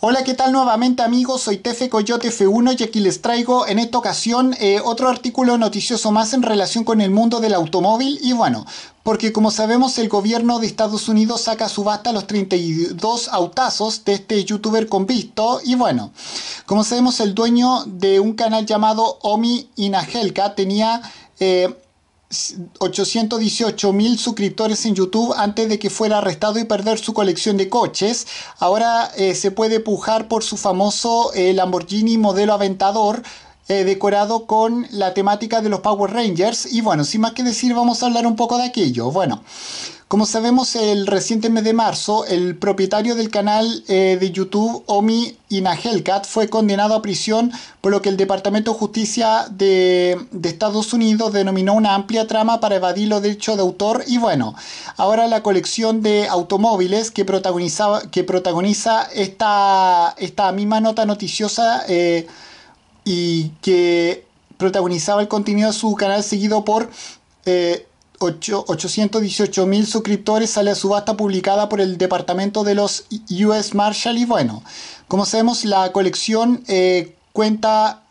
Hola, ¿qué tal nuevamente amigos? Soy Tefe Coyote F1 y aquí les traigo en esta ocasión eh, otro artículo noticioso más en relación con el mundo del automóvil y bueno, porque como sabemos el gobierno de Estados Unidos saca a subasta los 32 autazos de este youtuber convicto y bueno, como sabemos el dueño de un canal llamado Omi Inajelka tenía... Eh, 818 mil suscriptores en YouTube antes de que fuera arrestado y perder su colección de coches. Ahora eh, se puede pujar por su famoso eh, Lamborghini modelo Aventador. Eh, decorado con la temática de los Power Rangers y bueno, sin más que decir vamos a hablar un poco de aquello. Bueno, como sabemos, el reciente mes de marzo, el propietario del canal eh, de YouTube, Omi Inahelkat, fue condenado a prisión por lo que el Departamento de Justicia de, Estados Unidos denominó una amplia trama para evadir los derechos de autor. Y bueno, ahora la colección de automóviles que, que protagoniza esta, esta misma nota noticiosa eh, y que protagonizaba el contenido de su canal seguido por... Eh, 818 mil suscriptores sale a subasta publicada por el departamento de los US Marshal y bueno, como sabemos la colección eh, cuenta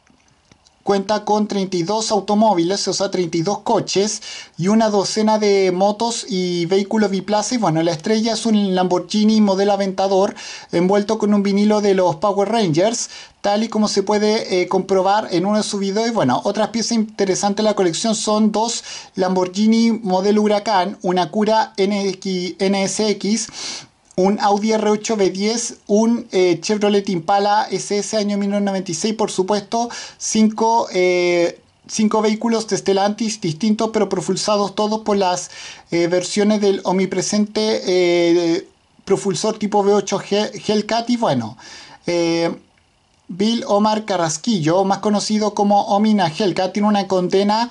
cuenta con 32 automóviles, o sea, 32 coches y una docena de motos y vehículos biplaza. Y bueno, la estrella es un Lamborghini modelo Aventador envuelto con un vinilo de los Power Rangers, tal y como se puede eh, comprobar en uno de sus videos. Y bueno, otras piezas interesantes de la colección son dos Lamborghini modelo Huracán, una Cura NSX un Audi R8 B10, un eh, Chevrolet Impala SS año 1996, por supuesto, cinco, eh, cinco vehículos de Stellantis distintos pero propulsados todos por las eh, versiones del omnipresente propulsor tipo V8 Hellcat y bueno. Bill Omar Carrasquillo, más conocido como Omina Hellcat, tiene una condena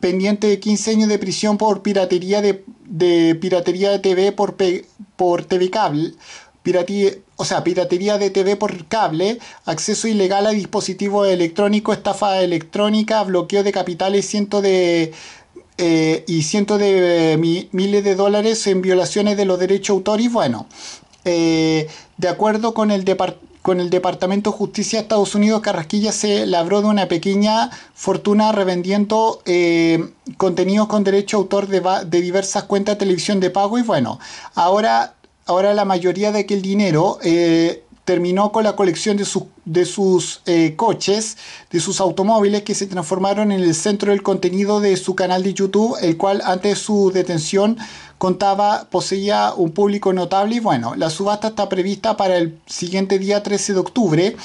pendiente de 15 años de prisión por piratería de, piratería de TV por, por TV cable, o sea, piratería de TV por cable, acceso ilegal a dispositivos electrónicos, estafa electrónica, bloqueo de capitales, cientos de eh, y cientos de miles de dólares en violaciones de los derechos de autor y bueno, eh, de acuerdo con el departamento con el Departamento de Justicia de Estados Unidos, Carrasquilla se labró de una pequeña fortuna revendiendo eh, contenidos con derecho autor de, diversas cuentas de televisión de pago. Y bueno, ahora, ahora la mayoría de aquel dinero eh, terminó con la colección de, de sus eh, coches, de sus automóviles que se transformaron en el centro del contenido de su canal de YouTube, el cual antes de su detención contaba, poseía un público notable y bueno, la subasta está prevista para el siguiente día 13 de octubre.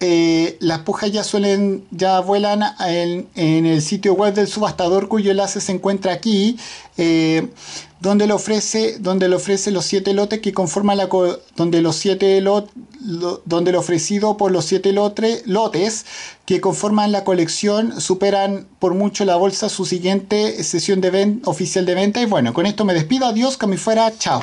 Eh, las pujas ya suelen, ya vuelan en, el sitio web del subastador cuyo enlace se encuentra aquí, eh, donde le ofrece, donde le ofrece los siete lotes que conforman la, donde los siete lotes donde lo ofrecido por los siete lotes que conforman la colección superan por mucho la bolsa su siguiente sesión de oficial de venta. Y bueno, con esto me despido. Adiós, que me fuera. Chao.